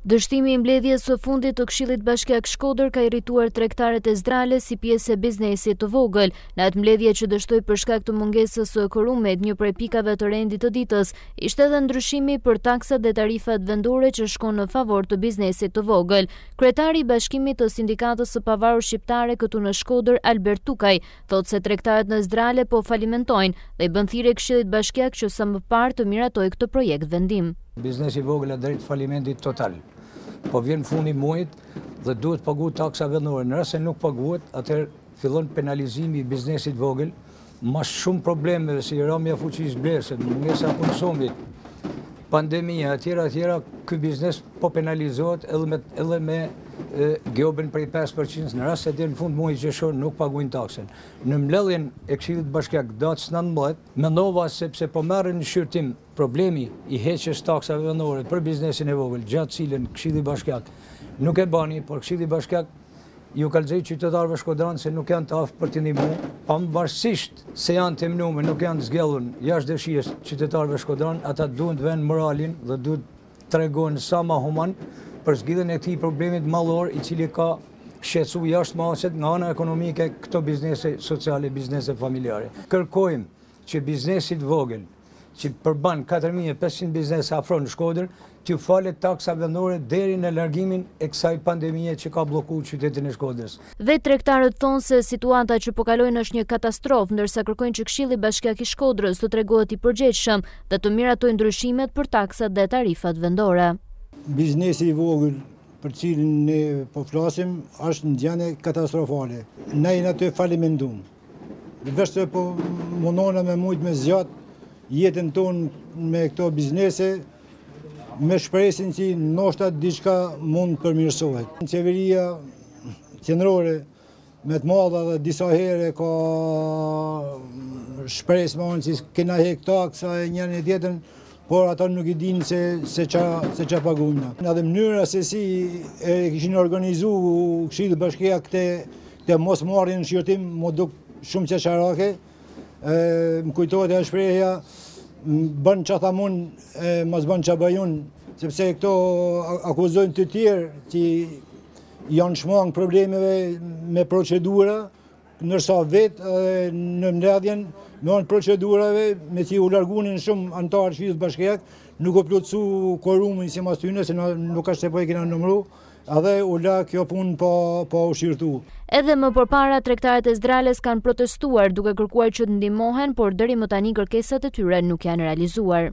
Dështimi i mbledhjes së fundit të Këshillit Bashkiak Shkodër ka irrituar tregtarët e Zdrales si pjesë e biznesit të vogël. Në atë mbledhje që dështoi për shkak të mungesës së korumit, një prej pikave të rendit të ditës ishte edhe ndryshimi për taksat dhe tarifat vendore që shkon në favor të biznesit të vogël. Kryetari i Bashkimit të Sindikatës së Pavarur Shqiptare këtu në Shkodër, Albert Tukaj, Thotë se tregtarët në Zdrale po falimentojnë dhe i bën thirrje Këshillit Bashkiak që sa më parë të miratojë këtë projekt vendim. Biznesi i vogël është drejt falimentit total. Po vjen fundi i muajit dhe duhet të paguhet taksa vendore. Në rast se nuk paguhet, atëherë fillon penalizimi i biznesit të vogël, mas shumë problemeve si ramja e fuqisë blerëse, mungesa e konsumit, pandemia etj etj, ky biznes po penalizohet edhe me edhe me gjobën prej pesë përqind, në rast se deri në fund muajit qershor nuk paguajnë taksën. Në mbledhjen e Këshillit Bashkiak datës nëntëmbëdhjetë, mendova se po merrej në shqyrtim problemi i heqjes taksave vendore për biznesin e vogël gjë të cilën Këshilli Bashkiak nuk e bani, por Këshilli Bashkiak iu kallxoi qytetarëve shkodranë se nuk janë të aftë për t'i ndihmuar, pavarësisht se janë të emnum e nuk janë zgjedhur jashtë dëshirës qytetarëve shkodranë, ata duhen të venë moralin dhe duhet tregohen sa ma human për zgjidhjen e këtij problemit madhor i cili ka shqetësu jashtë masit nga ana ekonomike këto biznese sociale, biznese familjare. Kërkojmë që biznesit vogël, që përban 4.500 biznese afro në Shkodër, t'ju falet taksa vendore deri në largimin e kësaj pandemie që ka blloku qytetin e Shkodrës. Vetë tregtarët thonë se situata që po kalojnë është një katastrofë, ndërsa kërkojnë që Këshilli Bashkiak i Shkodrës të tregohet i përgjegjshëm dhe të miratojë ndryshimet për taksat dhe tarifat vendore. Biznesi i vogël për të cilin ne po flasim është në gjendje katastrofale. Na jena të falimentum. Veç se po mundona me mujt me zgjat jetën tonë me këto biznese, me shpresën që ndoshta diçka mund të përmirësohet. Qeveria qendrore me të madha dhe disa herë ka shpresë me thanë që kena hek taksa e njërën e tjetrën, por ata nuk i dinë se, se qa, se qa pagujna. Edhe mënyra se si e kishin organizu këshilli bashkiak këte, këte mosmarrjen në shqyrtim, m'u duk shumë qesharake, Më kujtohet e shprehja, ban ça tham unë, e mos ban ça baj unë, sepse këto akuzojnë të tjerë që janë shmangë problemeve me procedura, nërsa vetë në mledhjen me anë procedurave, meqë u largun shumë antarë këshillit bashkiak, nuk u plotësu korumi simas tyne, se nuk ashtë se po e kena numru, Edhe u la kjo punë pa pa u shqyrtu. Edhe më përpara tregtarët e Zdrales kanë protestuar, duke kërkuar që të ndihmohen, por deri më tani kërkesat e tyre nuk janë realizuar.